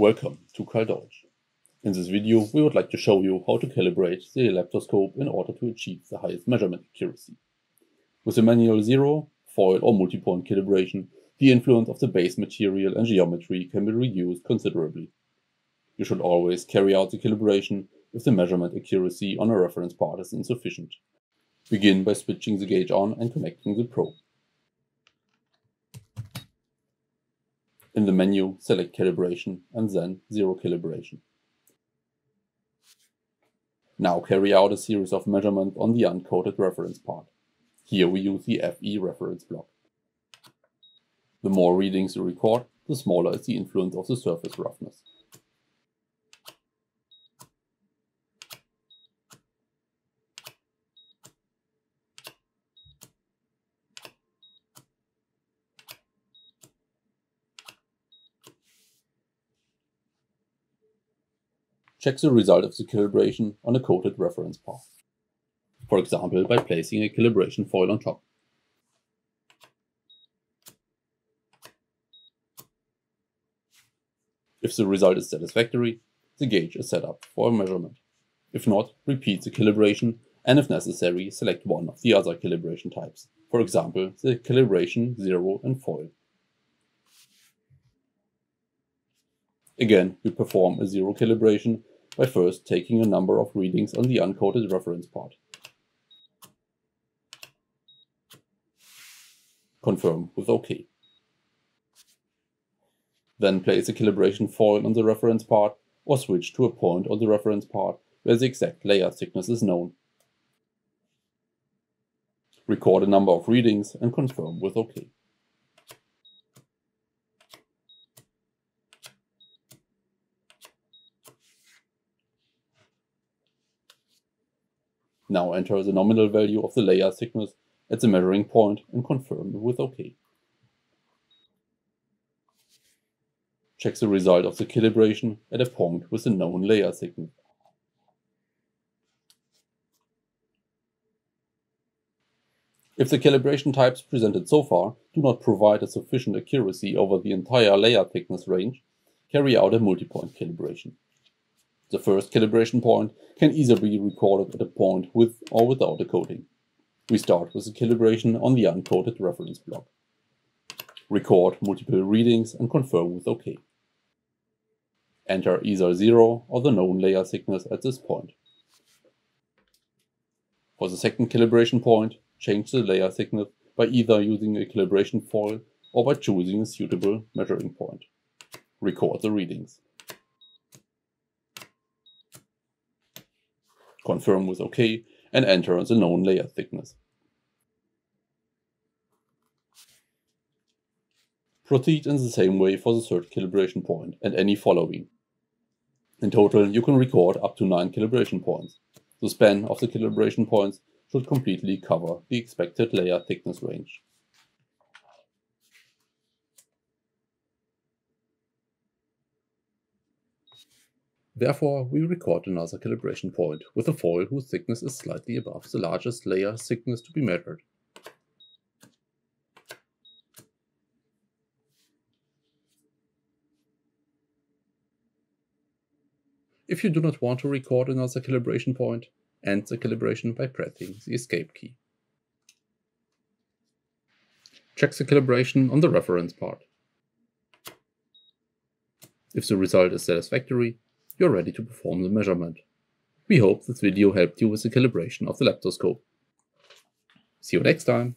Welcome to Deutsch. In this video we would like to show you how to calibrate the LEPTOSKOP in order to achieve the highest measurement accuracy. With the manual zero, foil or multi-point calibration, the influence of the base material and geometry can be reduced considerably. You should always carry out the calibration if the measurement accuracy on a reference part is insufficient. Begin by switching the gauge on and connecting the probe. In the menu, select Calibration and then Zero Calibration. Now carry out a series of measurements on the uncoated reference part. Here we use the FE reference block. The more readings you record, the smaller is the influence of the surface roughness. Check the result of the calibration on a coated reference part. For example, by placing a calibration foil on top. If the result is satisfactory, the gauge is set up for a measurement. If not, repeat the calibration and if necessary, select one of the other calibration types, for example, the calibration zero and foil. Again, we perform a zero calibration by first taking a number of readings on the uncoated reference part. Confirm with OK. Then place a calibration foil on the reference part or switch to a point on the reference part where the exact layer thickness is known. Record a number of readings and confirm with OK. Now enter the nominal value of the layer thickness at the measuring point and confirm with OK. Check the result of the calibration at a point with a known layer thickness. If the calibration types presented so far do not provide a sufficient accuracy over the entire layer thickness range, carry out a multi-point calibration. The first calibration point can either be recorded at a point with or without a coating. We start with the calibration on the uncoated reference block. Record multiple readings and confirm with OK. Enter either 0 or the known layer thickness at this point. For the second calibration point, change the layer thickness by either using a calibration foil or by choosing a suitable measuring point. Record the readings. Confirm with OK, and enter the known layer thickness. Proceed in the same way for the third calibration point and any following. In total, you can record up to 9 calibration points. The span of the calibration points should completely cover the expected layer thickness range. Therefore, we record another calibration point with a foil whose thickness is slightly above the largest layer thickness to be measured. If you do not want to record another calibration point, end the calibration by pressing the escape key. Check the calibration on the reference part. If the result is satisfactory, you're ready to perform the measurement. We hope this video helped you with the calibration of the LEPTOSKOP. See you next time!